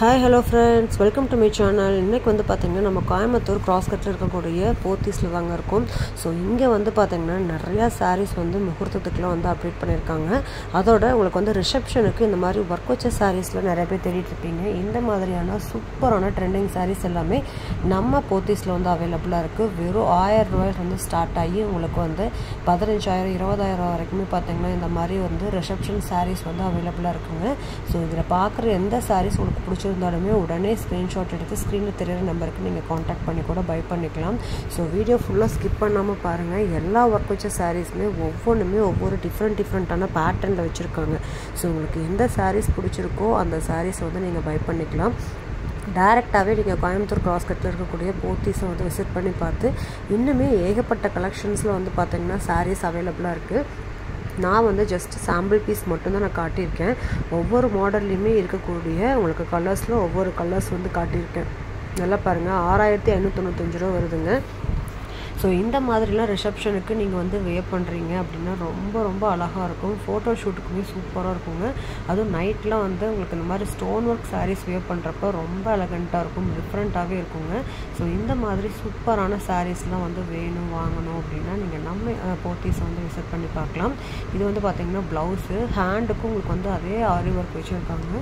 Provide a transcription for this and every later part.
Hi hello friends welcome to my channel இன்றைக்கி வந்து பார்த்திங்கன்னா நம்ம கோயம்புத்தூர் கிராஸ் கட்டில் இருக்கக்கூடிய போத்தீஸில் தாங்க இருக்கும். ஸோ இங்கே வந்து பார்த்திங்கன்னா நிறையா சாரீஸ் வந்து முகூர்த்தத்துக்குலாம் வந்து அப்டேட் பண்ணியிருக்காங்க அதோட உங்களுக்கு வந்து ரிசப்ஷனுக்கு இந்த மாதிரி ஒர்க் வச்ச சாரீஸில் நிறைய பேர் தேடிட்டு இருப்பீங்க. இந்த மாதிரியான சூப்பரான ட்ரெண்டிங் சாரீஸ் எல்லாமே நம்ம போத்தீஸில் வந்து அவைலபிளாக இருக்குது வெறும் ஆயிரம் ரூபாயில் வந்து ஸ்டார்ட் ஆகி உங்களுக்கு வந்து பதினஞ்சாயிரம் இருபதாயிரம் வரைக்குமே பார்த்திங்கன்னா இந்த மாதிரி வந்து ரிசப்ஷன் சாரீஸ் வந்து அவைலபிளாக இருக்குங்க. ஸோ இதில் பார்க்குற எந்த சாரீஸ் உங்களுக்கு பிடிச்சிருந்தாலுமே உடனே ஸ்க்ரீன்ஷாட் எடுத்து ஸ்க்ரீனில் தெரியிற நம்பருக்கு நீங்கள் காண்டாக்ட் பண்ணி கூட பை பண்ணிக்கலாம். ஸோ வீடியோ ஃபுல்லாக ஸ்கிப் பண்ணாமல் பாருங்கள் எல்லா ஒர்க் வச்ச சாரீஸுமே ஒவ்வொன்றுமே ஒவ்வொரு டிஃப்ரெண்ட் டிஃப்ரெண்ட்டான பேட்டர்னில் வச்சுருக்காங்க. ஸோ உங்களுக்கு எந்த சாரீஸ் பிடிச்சிருக்கோ அந்த சாரீஸ் வந்து நீங்கள் பை பண்ணிக்கலாம். டேரெக்டாகவே நீங்கள் கோயம்புத்தூர் கிராஸ் கட்டில் இருக்கக்கூடிய போத்தீஸை வந்து விசிட் பண்ணி பார்த்து இன்னுமே ஏகப்பட்ட கலெக்ஷன்ஸில் வந்து பார்த்திங்கன்னா சாரீஸ் அவைலபிளாக இருக்குது நான் வந்து ஜஸ்ட் சாம்பிள் பீஸ் மட்டும்தான் நான் காட்டியிருக்கேன். ஒவ்வொரு மாடல்லையுமே இருக்கக்கூடிய உங்களுக்கு கலர்ஸில் ஒவ்வொரு கலர்ஸ் வந்து காட்டியிருக்கேன். நல்லா பாருங்கள் ஆறாயிரத்தி ஐநூற்றி ரூபா வருதுங்க. ஸோ இந்த மாதிரிலாம் ரிசப்ஷனுக்கு நீங்கள் வந்து வே பண்ணுறீங்க அப்படின்னா ரொம்ப ரொம்ப அழகாக இருக்கும். ஃபோட்டோ ஷூட்டுக்குமே சூப்பராக இருக்குங்க. அதுவும் நைட்லாம் வந்து உங்களுக்கு இந்த மாதிரி ஸ்டோன் ஒர்க் சாரீஸ் வே பண்ணுறப்ப ரொம்ப எலகண்ட்டாக இருக்கும் டிஃப்ரெண்ட்டாகவே இருக்குங்க. ஸோ இந்த மாதிரி சூப்பரான சாரீஸ்லாம் வந்து வேணும் வாங்கணும் அப்படின்னா நீங்கள் நம்ம போத்தீஸை வந்து விசிட் பண்ணி பார்க்கலாம். இது வந்து பார்த்திங்கன்னா ப்ளவுஸு ஹேண்டுக்கும் உங்களுக்கு வந்து அதே ஆரி ஒர்க் வச்சுருக்காங்க.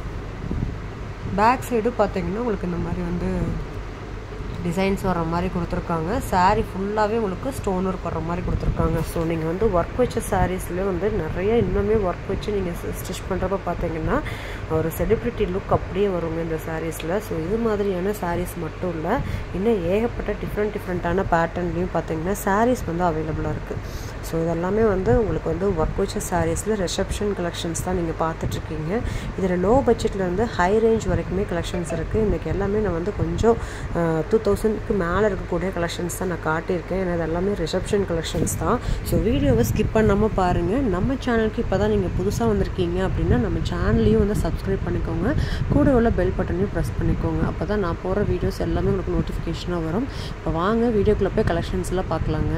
பேக் சைடு பார்த்தீங்கன்னா உங்களுக்கு இந்த மாதிரி வந்து டிசைன்ஸ் வர மாதிரி கொடுத்துருக்காங்க. சாரீ ஃபுல்லாகவே உங்களுக்கு ஸ்டோன் ஒர்க் வர மாதிரி கொடுத்துருக்காங்க. ஸோ நீங்கள் வந்து ஒர்க் வச்ச சாரீஸ்லேயே வந்து நிறைய இன்னுமே ஒர்க் வச்சு நீங்கள் ஸ்டிச் பண்ணுறப்ப பார்த்தீங்கன்னா ஒரு செலிப்ரிட்டி லுக் அப்படியே வருங்க இந்த சாரீஸில் ஸோ இது மாதிரியான சாரீஸ் மட்டும் இல்லை இன்னும் ஏகப்பட்ட டிஃப்ரெண்ட் டிஃப்ரெண்ட்டான பேட்டர்ன்லேயும் பார்த்தீங்கன்னா சாரீஸ் வந்து அவைலபிளாக இருக்குது ஸோ இதெல்லாமே வந்து உங்களுக்கு வந்து ஒர்க் வச்ச சாரீஸில் ரிசப்ஷன் கலெக்ஷன்ஸ் தான் நீங்கள் பார்த்துட்ருக்கீங்க. இதில் லோ பட்ஜெட்லேருந்து ஹை ரேஞ்ச் வரைக்குமே கலெக்ஷன்ஸ் இருக்குது இன்றைக்கி எல்லாமே நான் வந்து கொஞ்சம் டூ தௌசண்ட்க்கு மேலே இருக்கக்கூடிய கலெக்ஷன்ஸ் தான் நான் காட்டியிருக்கேன். ஏன்னா இதெல்லாமே ரிசப்ஷன் கலெக்ஷன்ஸ் தான். ஸோ வீடியோவை ஸ்கிப் பண்ணாமல் பாருங்கள் நம்ம சேனலுக்கு இப்போ தான் நீங்கள் புதுசாக வந்திருக்கீங்க அப்படின்னா நம்ம சேனல்லையும் வந்து சப்ஸ்கிரைப் பண்ணிக்கோங்க. கூட உள்ள பெல் பட்டனையும் ப்ரெஸ் பண்ணிக்கோங்க. அப்போ தான் நான் போகிற வீடியோஸ் எல்லாமே உங்களுக்கு நோட்டிஃபிகேஷனாக வரும். இப்போ வாங்க வீடியோக்குள்ளே போய் கலெக்ஷன்ஸ்லாம் பார்க்கலாங்க.